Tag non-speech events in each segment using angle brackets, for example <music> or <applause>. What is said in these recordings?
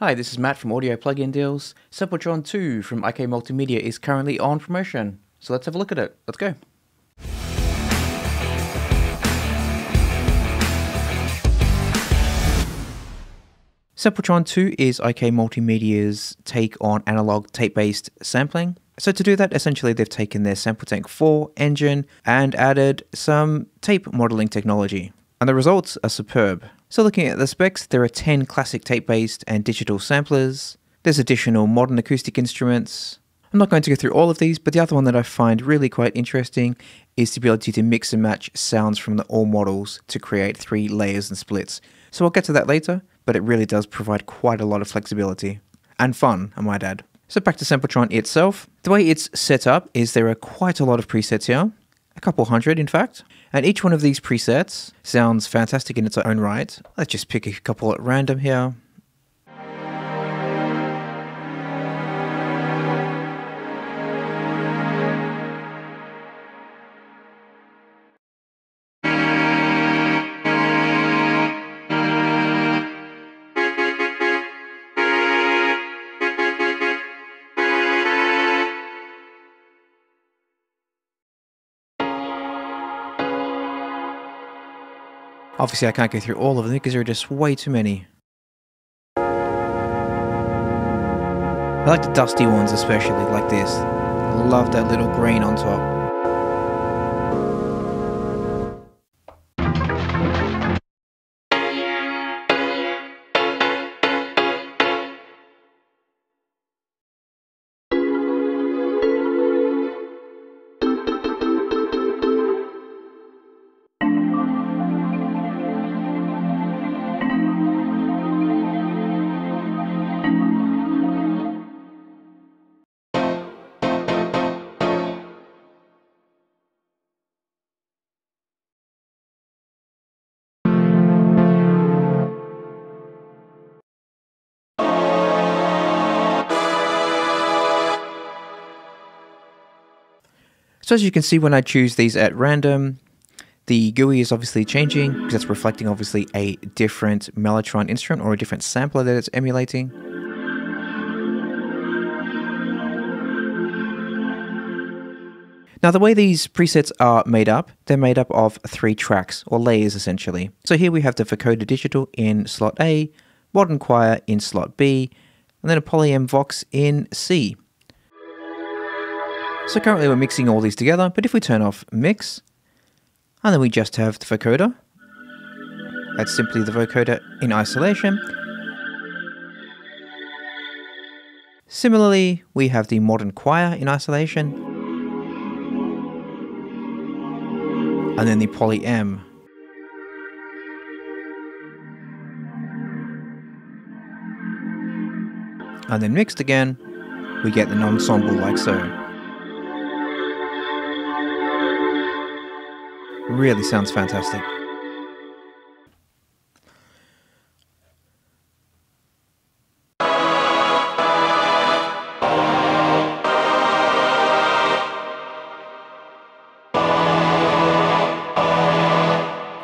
Hi, this is Matt from Audio Plugin Deals. SampleTron 2 from IK Multimedia is currently on promotion. So let's have a look at it. Let's go. SampleTron 2 is IK Multimedia's take on analog tape-based sampling. So to do that, essentially they've taken their SampleTank 4 engine and added some tape modeling technology. And the results are superb. So looking at the specs, there are 10 classic tape-based and digital samplers. There's additional modern acoustic instruments. I'm not going to go through all of these, but the other one that I find really quite interesting is the ability to mix and match sounds from the all models to create three layers and splits. So I'll get to that later, but it really does provide quite a lot of flexibility. And fun, I might add. So back to Sampletron itself. The way it's set up is there are quite a lot of presets here, a couple hundred in fact, and each one of these presets sounds fantastic in its own right. Let's just pick a couple at random here. Obviously, I can't go through all of them because there are just way too many. I like the dusty ones especially, like this. I love that little green on top. So as you can see when I choose these at random, the GUI is obviously changing because it's reflecting obviously a different Mellotron instrument or a different sampler that it's emulating. Now the way these presets are made up, they're made up of three tracks or layers essentially. So here we have the Vocoder Digital in slot A, Modern Choir in slot B, and then a Poly-M Vox in C. So currently we're mixing all these together, but if we turn off mix, and then we just have the vocoder, that's simply the vocoder in isolation. Similarly, we have the modern choir in isolation, and then the poly M. And then mixed again, we get an ensemble like so. Really sounds fantastic.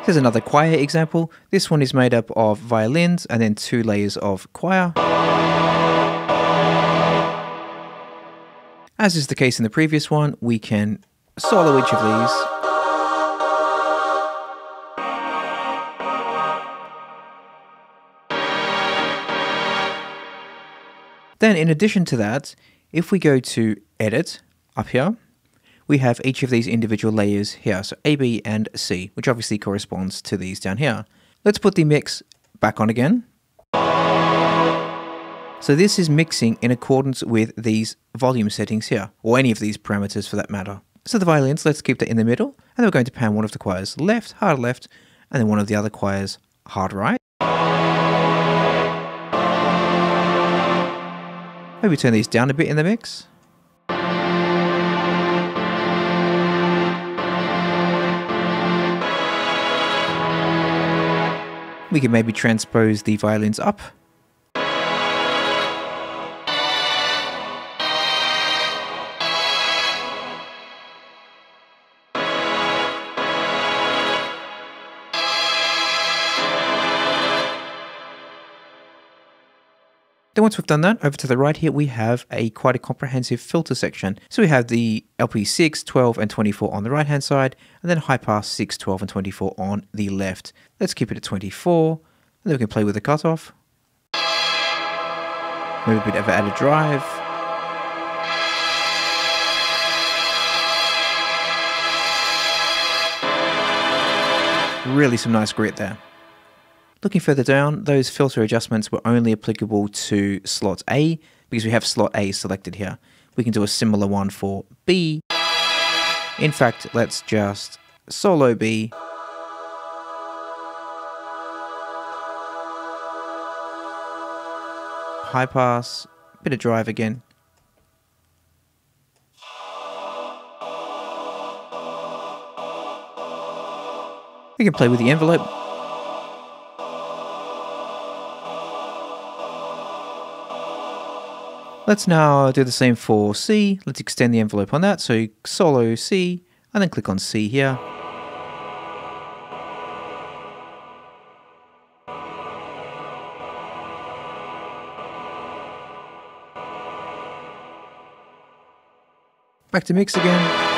Here's another choir example. This one is made up of violins and then two layers of choir. As is the case in the previous one, we can solo each of these Then in addition to that, if we go to edit up here, we have each of these individual layers here, so A, B, and C, which obviously corresponds to these down here. Let's put the mix back on again. So this is mixing in accordance with these volume settings here, or any of these parameters for that matter. So the violins, let's keep that in the middle, and then we're going to pan one of the choirs left, hard left, and then one of the other choirs hard right. Maybe turn these down a bit in the mix. We can maybe transpose the violins up once we've done that, over to the right here, we have a quite a comprehensive filter section. So we have the LP6, 12, and 24 on the right-hand side, and then high pass 6, 12, and 24 on the left. Let's keep it at 24, and then we can play with the cutoff. Maybe we'd bit add a drive. Really some nice grit there. Looking further down, those filter adjustments were only applicable to slot A because we have slot A selected here. We can do a similar one for B. In fact, let's just solo B. High pass, bit of drive again. We can play with the envelope Let's now do the same for C. Let's extend the envelope on that. So solo C and then click on C here. Back to mix again.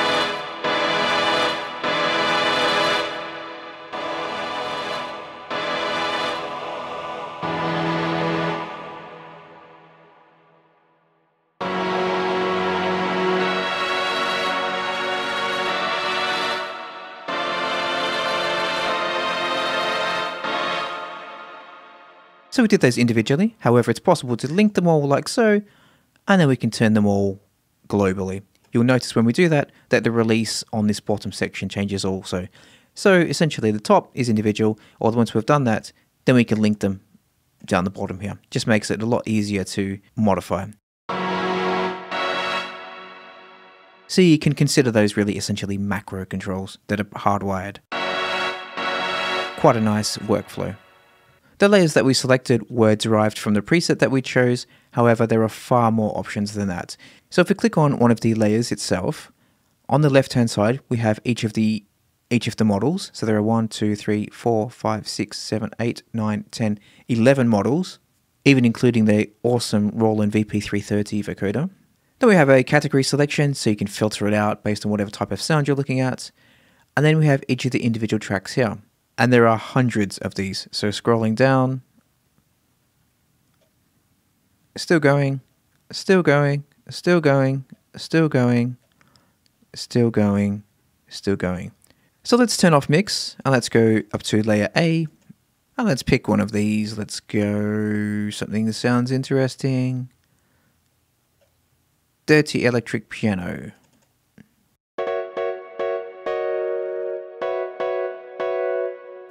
So we did those individually. However, it's possible to link them all like so, and then we can turn them all globally. You'll notice when we do that, that the release on this bottom section changes also. So essentially the top is individual, or once we've done that, then we can link them down the bottom here. Just makes it a lot easier to modify. So you can consider those really essentially macro controls that are hardwired. Quite a nice workflow. The layers that we selected were derived from the preset that we chose, however there are far more options than that. So if we click on one of the layers itself, on the left hand side we have each of the each of the models. So there are 1, 2, 3, 4, 5, 6, 7, 8, 9, 10, 11 models, even including the awesome Roland VP330 vocoder. Then we have a category selection, so you can filter it out based on whatever type of sound you're looking at. And then we have each of the individual tracks here. And there are hundreds of these. So scrolling down, still going, still going, still going, still going, still going, still going. So let's turn off mix and let's go up to layer A and let's pick one of these. Let's go something that sounds interesting. Dirty electric piano.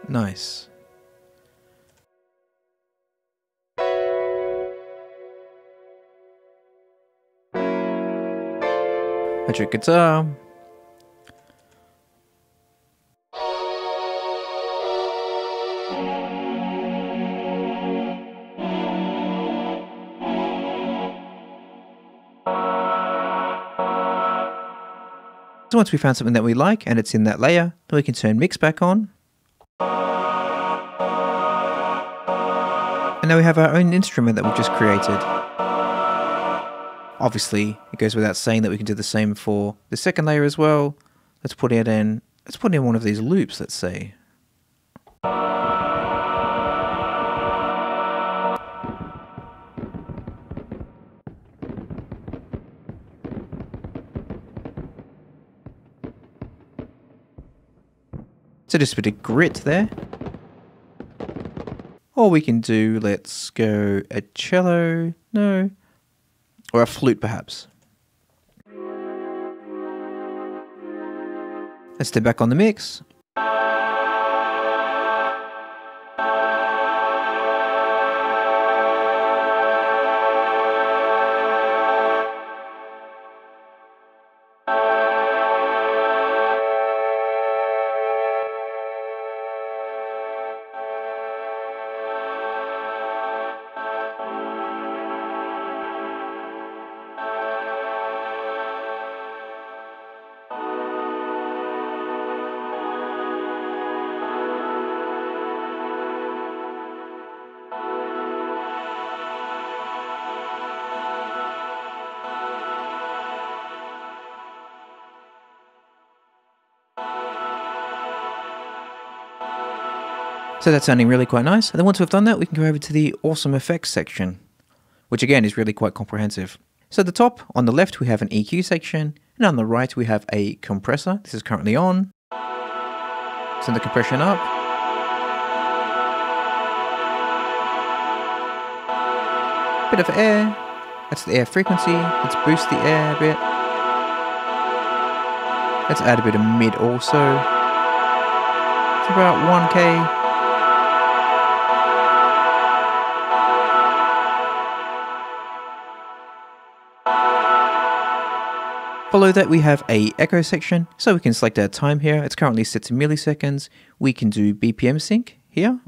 Nice. Electric guitar. So once we found something that we like and it's in that layer, then we can turn mix back on And now we have our own instrument that we've just created. Obviously, it goes without saying that we can do the same for the second layer as well. Let's put it in, let's put in one of these loops, let's say. So just a bit of grit there. Or we can do, let's go a cello, no, or a flute perhaps. Let's step back on the mix. So that's sounding really quite nice. And then once we've done that, we can go over to the awesome effects section, which again is really quite comprehensive. So at the top, on the left, we have an EQ section, and on the right, we have a compressor. This is currently on. Send the compression up. Bit of air. That's the air frequency. Let's boost the air a bit. Let's add a bit of mid also. It's about 1k. Below that we have a echo section, so we can select our time here. It's currently set to milliseconds. We can do BPM sync here.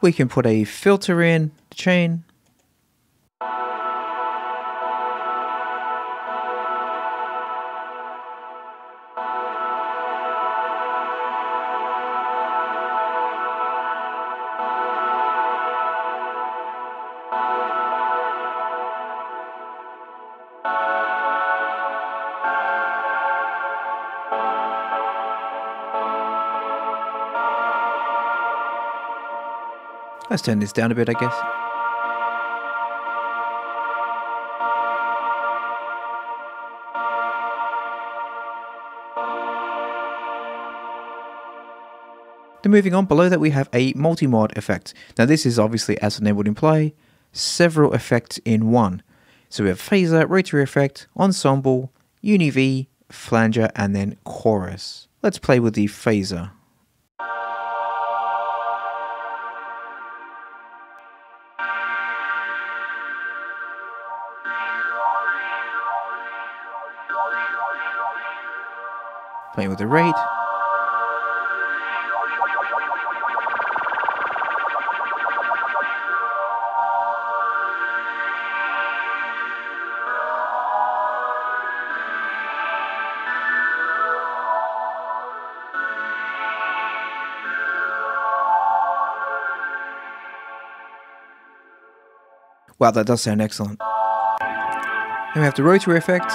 We can put a filter in the chain Let's turn this down a bit, I guess. Then moving on, below that we have a multi-mod effect. Now this is obviously as the name would imply, several effects in one. So we have phaser, rotary effect, ensemble, uni-V, flanger, and then chorus. Let's play with the phaser. Playing with the rate. Wow, that does sound excellent. Then we have the rotary effect.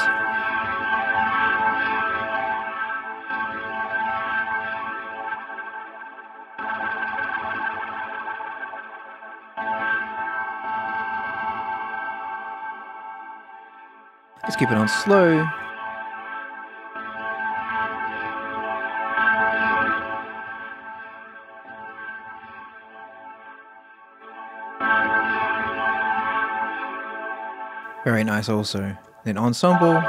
Let's keep it on slow. Nice also. Then ensemble.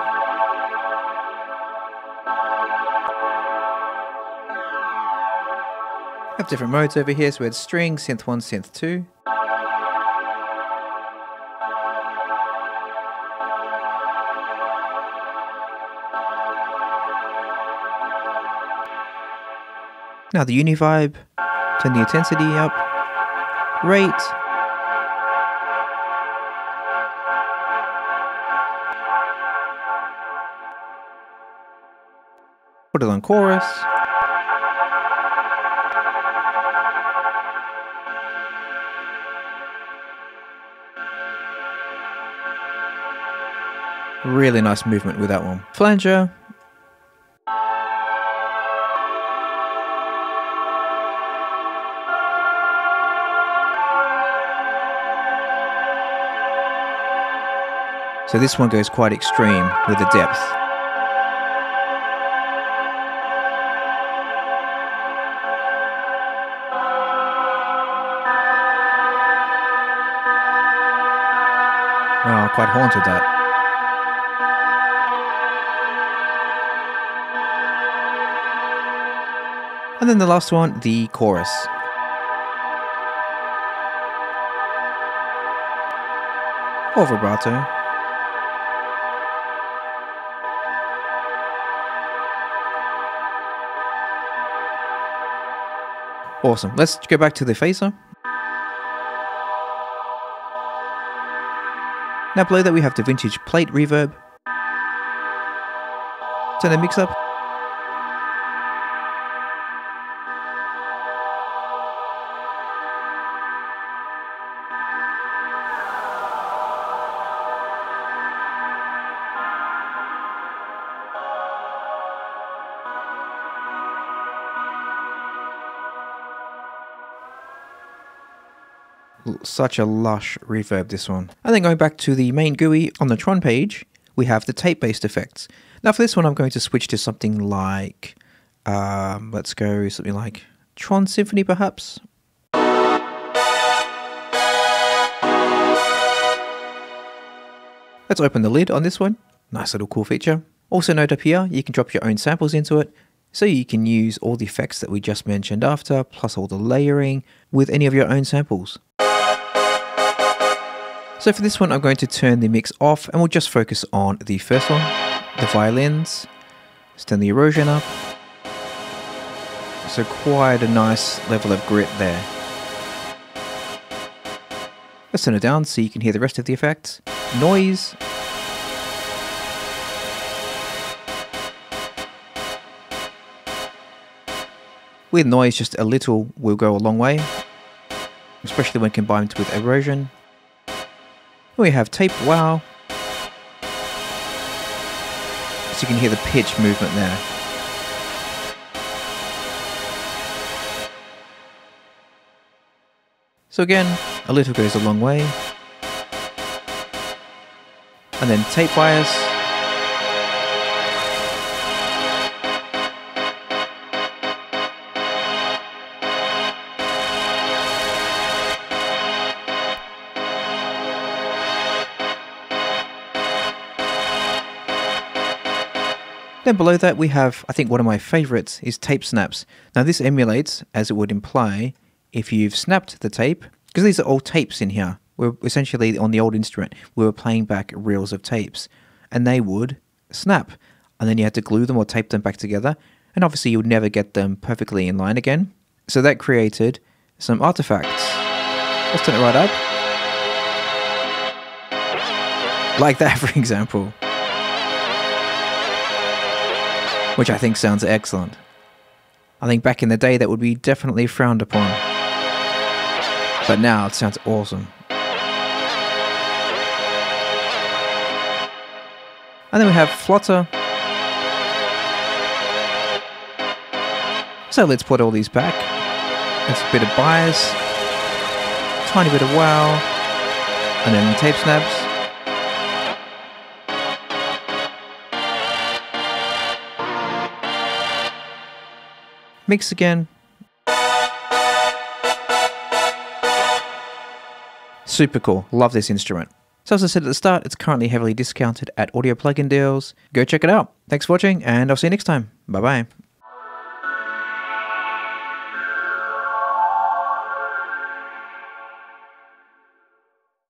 Have different modes over here, so we had string, synth 1, synth 2. Now the uni-vibe, turn the intensity up, rate, put it on chorus, Really nice movement with that one. Flanger, So this one goes quite extreme with the depth. Quite haunted that. And then the last one, the chorus. Or vibrato. Awesome. Let's go back to the phaser. Now below that we have the vintage plate reverb. Turn the mix up. Such a lush reverb, this one. And then going back to the main GUI on the Tron page, we have the tape-based effects. Now for this one, I'm going to switch to something like, um, let's go something like Tron Symphony, perhaps. Let's open the lid on this one. Nice little cool feature. Also note up here, you can drop your own samples into it, so you can use all the effects that we just mentioned after, plus all the layering, with any of your own samples. So for this one, I'm going to turn the mix off and we'll just focus on the first one, the violins. Let's turn the erosion up. So quite a nice level of grit there. Let's turn it down so you can hear the rest of the effects. Noise. With noise, just a little will go a long way, especially when combined with erosion. We have tape wow. So you can hear the pitch movement there. So again, a little goes a long way. And then tape bias. Then below that we have, I think one of my favorites is tape snaps. Now this emulates, as it would imply, if you've snapped the tape, because these are all tapes in here. We're essentially on the old instrument, we were playing back reels of tapes, and they would snap, and then you had to glue them or tape them back together, and obviously you would never get them perfectly in line again. So that created some artifacts. Let's turn it right up. Like that, <laughs> for example. Which I think sounds excellent. I think back in the day that would be definitely frowned upon. But now it sounds awesome. And then we have Flutter. So let's put all these back. It's a bit of bias, tiny bit of wow, and then tape snaps. Mix again. Super cool. Love this instrument. So as I said at the start, it's currently heavily discounted at audio plugin deals. Go check it out. Thanks for watching, and I'll see you next time. Bye bye.